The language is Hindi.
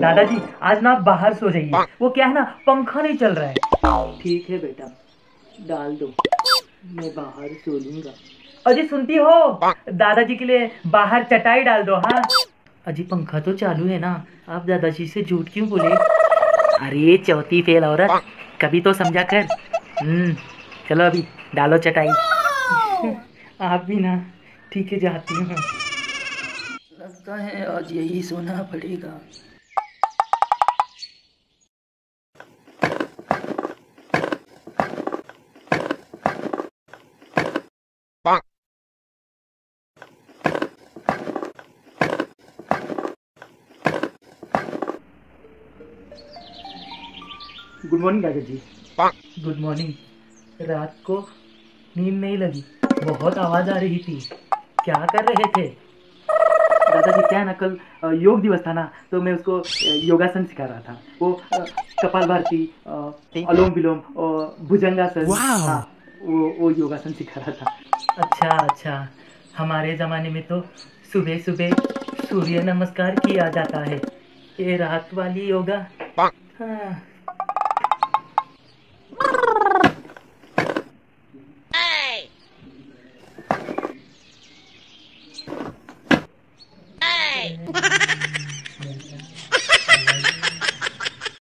दादाजी आज ना आप बाहर सो जाइए। वो क्या है ना पंखा नहीं चल रहा है। ठीक है बेटा डाल दो। मैं बाहर सो लूँगा। अजी सुनती हो? दादाजी के लिए बाहर चटाई डाल दो हाँ? अजी पंखा तो चालू है ना। आप दादाजी से झूठ क्यों बोले? अरे चौथी फेल औरत। कभी तो समझा कर। हम्म चलो अभी डालो चटाई। आप भी ना ठीक है जाती हूँ। लगता है आज यही सोना पड़ेगा। गुड मॉर्निंग दादाजी। गुड मॉर्निंग रात को नींद नहीं लगी। बहुत आवाज़ आ रही थी। क्या कर रहे थे? दादाजी क्या है ना कल योग दिवस था ना तो मैं उसको योगासन सिखा रहा था। वो कपाल भारती अलोम विलोम और भुजंगासन। हाँ, वो वो योगासन सिखा रहा था। अच्छा अच्छा। हमारे ज़माने में तो सुबह सुबह सूर्य नमस्कार किया जाता है। ये रात वाली योगा। हाँ।